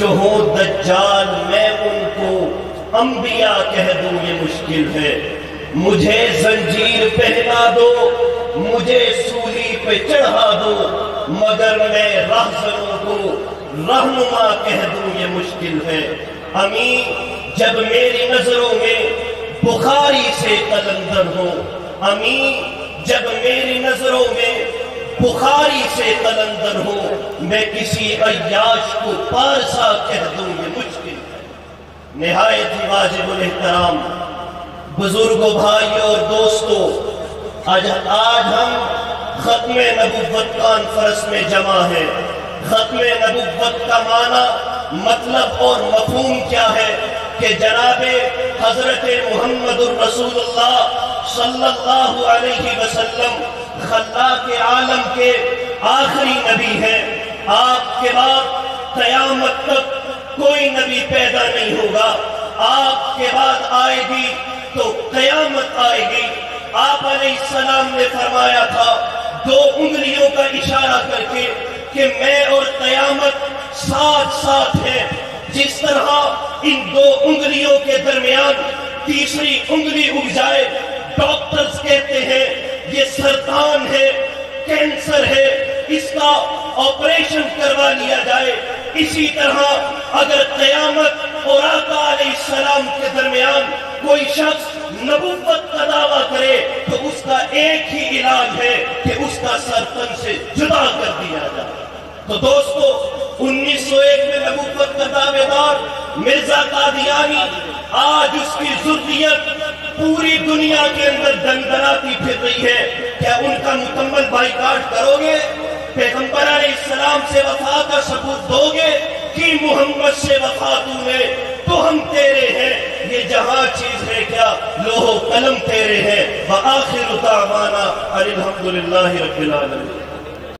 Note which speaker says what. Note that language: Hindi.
Speaker 1: जो हो दज्जाल, मैं उनको अंबिया कह दूँ, ये मुश्किल है। मुझे जंजीर पहना दो, मुझे सूली पे चढ़ा दो, मगर मैं राहजरों को रहनुमा कह दूँ, ये मुश्किल है। अमी, जब मेरी नज़रों में बुखारी से कलंदर हो, अमी, जब मेरी नज़रों में बुखारी से कलंदर हो, मैं किसी अयाश को पारसा कह दूँ, ये मुश्किल है। नहायत ही वाजिबुल एहतराम। बुज़ुर्गों, भाइयों और दोस्तों, आज आज हम खत्म नबुवत कॉन्फ्रेंस में जमा है। खत्म नबुवत का माना मतलब और मफहूम क्या है कि जनाबे हज़रत मोहम्मद रसूलुल्लाह सल्लल्लाहु अलैहि वसल्लम खल्ला के आलम के आखिरी नबी है। आपके बाद कयामत तक कोई नबी पैदा नहीं होगा। आपके बाद आएगी तो कयामत आएगी। आप सलाम ने फरमाया था, दो उंगलियों का इशारा करके कि मैं और कयामत साथ साथ है। जिस तरह इन दो उंगलियों के दरमियान तीसरी उंगली उग जाए डॉक्टर्स कहते हैं, ये सरतान है, कैंसर है, इसका ऑपरेशन करवा लिया जाए। इसी तरह अगर कयामत और सलाम के दरमियान कोई शख्स नबुवत का दावा करे तो उसका एक ही इलाज है कि उसका सर तन से जुदा कर दिया जाए। तो दोस्तों 1901 में नबुवत का दावेदार मिर्ज़ा कादियानी आज उसकी जुर्रियत पूरी दुनिया के अंदर दंदनाती फिर रही है। क्या उनका मुकम्मल बाइकाट करोगे? पैगंबर इस्लाम से वफा का सबूत दोगे कि मोहम्मद से वफा तूने? तो हम तेरे हैं। ये जहाँ चीज़ है क्या? लोहो कलम तेरे हैं। व आखिर उतावाना अलहमदुल्ला रबिल